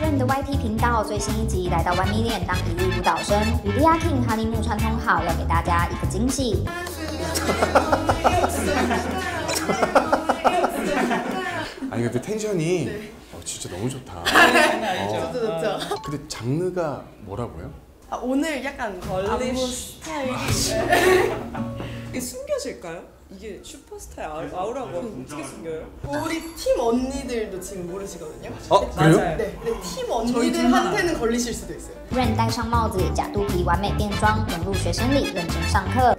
Rain 的 YT 频道最新一集来到 One Million 当一日舞蹈生，与 Lia King 哈尼木串通好，要给大家一个惊喜。 아니 근데 텐션이 어, 진짜 너무 좋다. 어. 좋죠, 좋죠. 근데 장르가 뭐라고요? 아, 오늘 약간 안무 스타일 이 이게 숨겨질까요? 이게 슈퍼스타의 아우- 아우라가 어떻게 숨겨요? 우리 팀 언니들도 지금 모르시거든요. 어 그래요? 맞아요. 네, 근데 팀 언니들한테는 걸리실 수도 있어요. Rain 戴上帽子，假肚皮，完美变装，融入学生里，认真上课。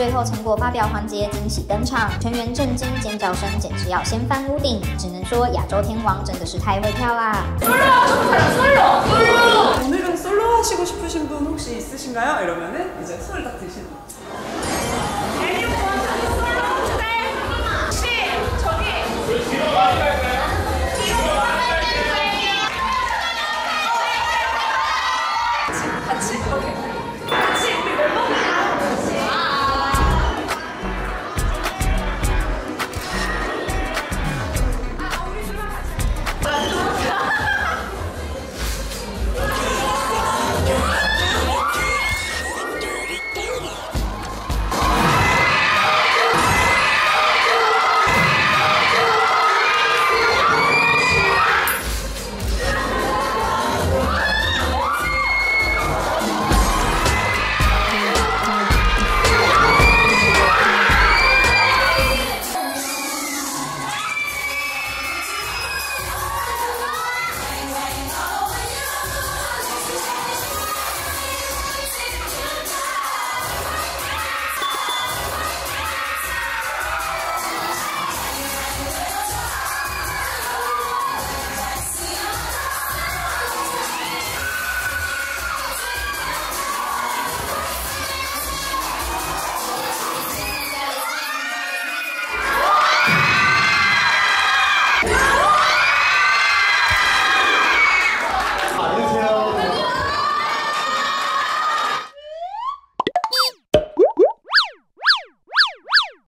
最后成果发表环节惊喜登场，全员震惊，尖叫声简直要掀翻屋顶。只能说亚洲天王真的是太会跳啦！